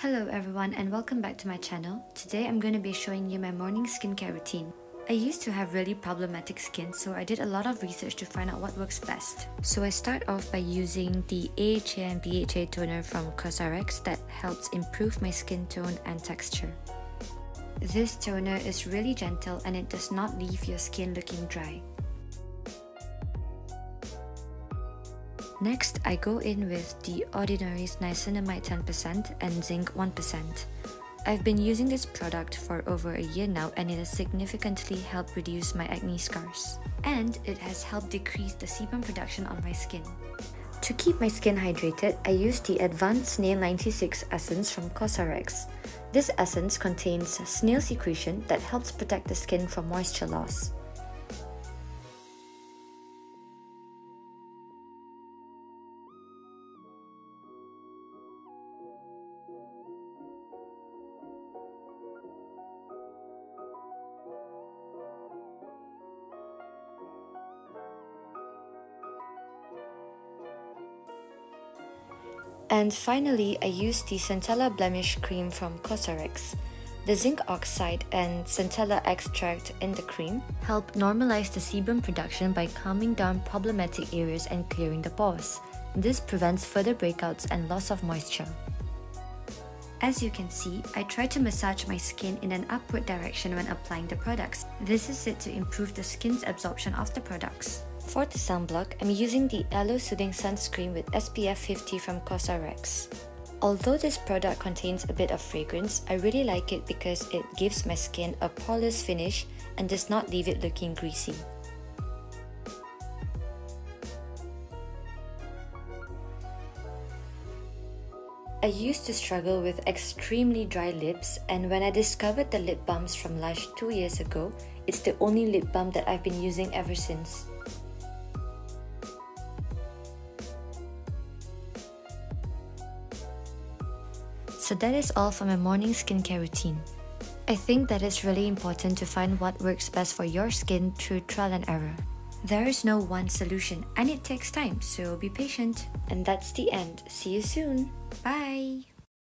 Hello everyone and welcome back to my channel. Today I'm going to be showing you my morning skincare routine. I used to have really problematic skin so I did a lot of research to find out what works best. So I start off by using the AHA and BHA toner from Cosrx that helps improve my skin tone and texture. This toner is really gentle and it does not leave your skin looking dry. Next, I go in with the Ordinary's Niacinamide 10% and Zinc 1%. I've been using this product for over a year now and it has significantly helped reduce my acne scars. And it has helped decrease the sebum production on my skin. To keep my skin hydrated, I use the Advanced Snail 96 Essence from Cosrx. This essence contains snail secretion that helps protect the skin from moisture loss. And finally, I used the Centella Blemish Cream from Cosrx. The zinc oxide and centella extract in the cream help normalize the sebum production by calming down problematic areas and clearing the pores. This prevents further breakouts and loss of moisture. As you can see, I try to massage my skin in an upward direction when applying the products. This is said to improve the skin's absorption of the products. For the sunblock, I'm using the Aloe Soothing Sunscreen with SPF 50 from Cosrx. Although this product contains a bit of fragrance, I really like it because it gives my skin a poreless finish and does not leave it looking greasy. I used to struggle with extremely dry lips and when I discovered the lip balms from Lush 2 years ago, it's the only lip balm that I've been using ever since. So that is all for my morning skincare routine. I think that it's really important to find what works best for your skin through trial and error. There is no one solution and it takes time, so be patient. And that's the end. See you soon. Bye.